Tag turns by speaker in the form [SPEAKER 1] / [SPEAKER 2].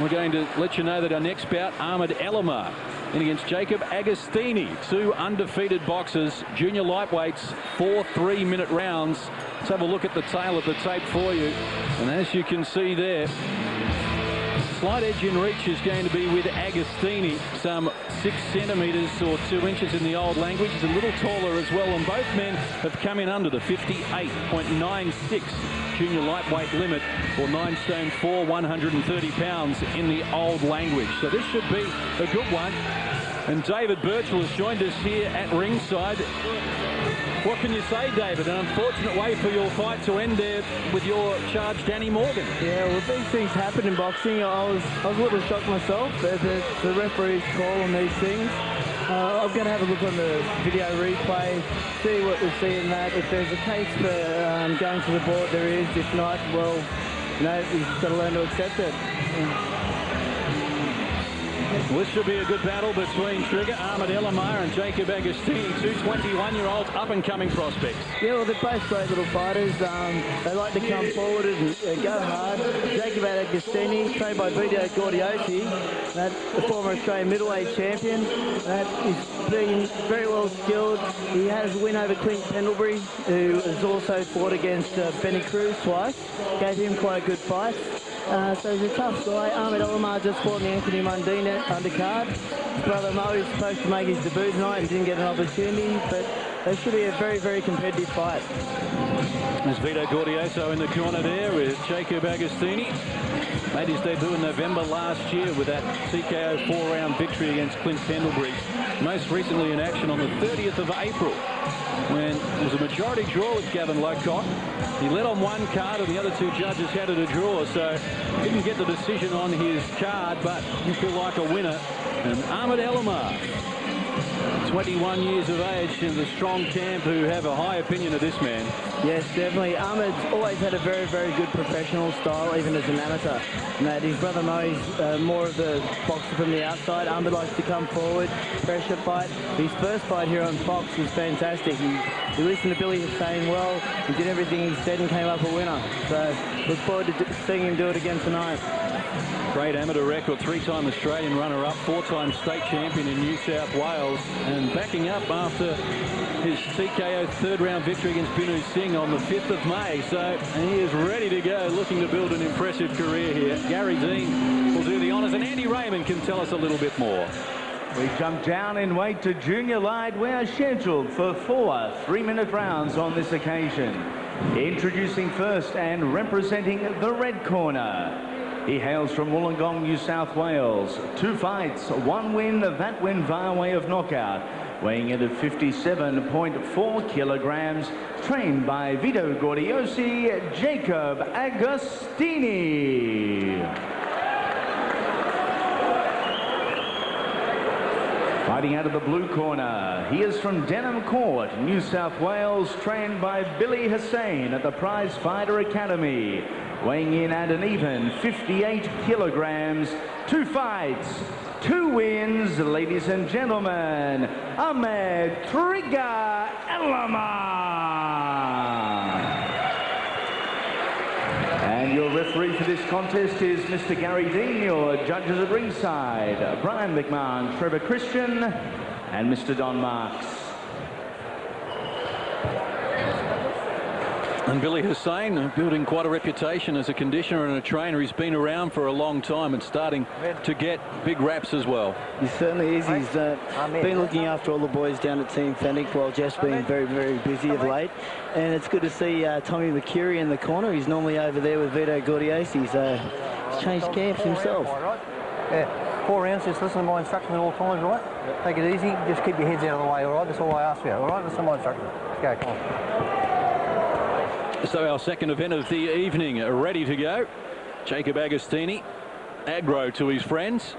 [SPEAKER 1] we're going to let you know that our next bout, Ahmed Elomar, in against Jacob Agostini, two undefeated boxers, junior lightweights, four three-minute rounds. Let's have a look at the tale of the tape for you. And as you can see there, Slight edge in reach is going to be with Agostini, some six centimetres or two inches in the old language. He's a little taller as well, and both men have come in under the 58.96 junior lightweight limit, or 9 stone 4, 130 pounds in the old language. So this should be a good one. And David Birchall has joined us here at ringside. What can you say, David? An unfortunate way for your fight to end there with your charge, Danny Morgan.
[SPEAKER 2] Yeah, well, these things happen in boxing. I was I was a little shocked myself at the, the referee's call on these things. Uh, I'm going to have a look on the video replay, see what we see in that. If there's a case for um, going to the board, there is. If not, well, you know, he's got to learn to accept it. Yeah.
[SPEAKER 1] This should be a good battle between Trigger, Ahmed Elomar and Jacob Agostini, two 21-year-olds up-and-coming prospects.
[SPEAKER 2] Yeah, well, they're both great little fighters. Um, they like to come forward and uh, go hard. Jacob Agostini, trained by Vito Gordiosi, that, the former Australian middleweight champion. That is being very well skilled. He has a win over Clint Pendlebury, who has also fought against uh, Benny Cruz twice. Gave him quite a good fight. Uh, so he's a tough guy. Ahmed Elomar just fought the Anthony Mundine undercard. His brother Mo is supposed to make his debut tonight and didn't get an opportunity, but it should be a very, very competitive fight.
[SPEAKER 1] There's Vito Gordioso in the corner there with Jacob Agostini. Made his debut in November last year with that TKO four-round victory against Clint Pendlebury. Most recently in action on the 30th of April when it was a majority draw with Gavin Locock. He led on one card and the other two judges had it a draw, so didn't get the decision on his card, but you feel like a winner. And Ahmed Elomar 21 years of age in the strong camp who have a high opinion of this man.
[SPEAKER 2] Yes, definitely. Ahmed's always had a very, very good professional style, even as an amateur. And that his brother Mo's uh, more of the boxer from the outside. Ahmed likes to come forward, pressure fight. His first fight here on Fox was fantastic. He, he listened to Billy Hussein well, he did everything he said and came up a winner. So look forward to seeing him do it again tonight.
[SPEAKER 1] Great amateur record, three-time Australian runner-up, four-time state champion in New South Wales, and backing up after his TKO third-round victory against Binu Singh on the 5th of May. So he is ready to go, looking to build an impressive career here. Gary Dean will do the honours, and Andy Raymond can tell us a little bit more.
[SPEAKER 3] We jump down in weight to junior light. We are scheduled for four three-minute rounds on this occasion. Introducing first and representing the red corner, he hails from Wollongong, New South Wales. Two fights, one win, that win via way of knockout. Weighing in at 57.4 kilograms, trained by Vito Gordiosi, Jacob Agostini. Fighting out of the blue corner, he is from Denham Court, New South Wales, trained by Billy Hussein at the Prize Fighter Academy weighing in at an even 58 kilograms. Two fights, two wins, ladies and gentlemen. Ahmed Trigger Elomar. And your referee for this contest is Mr. Gary Dean, your judges at ringside, Brian McMahon, Trevor Christian, and Mr. Don Marks.
[SPEAKER 1] And Billy Hussein uh, building quite a reputation as a conditioner and a trainer. He's been around for a long time and starting to get big raps as well.
[SPEAKER 2] He certainly is. He's uh, been looking after all the boys down at Team Fenech while Jeff's been very, very busy of late. And it's good to see uh, Tommy McCurry in the corner. He's normally over there with Vito Gordiosi. He's, uh, he's changed camps himself.
[SPEAKER 4] Yeah, four rounds, just listen to my instructions at all times, right? Take it easy, just keep your heads out of the way, all right? That's all I ask you, all right? Listen to my instructions. Let's go, come on.
[SPEAKER 1] So our second event of the evening ready to go. Jacob Agostini, aggro to his friends.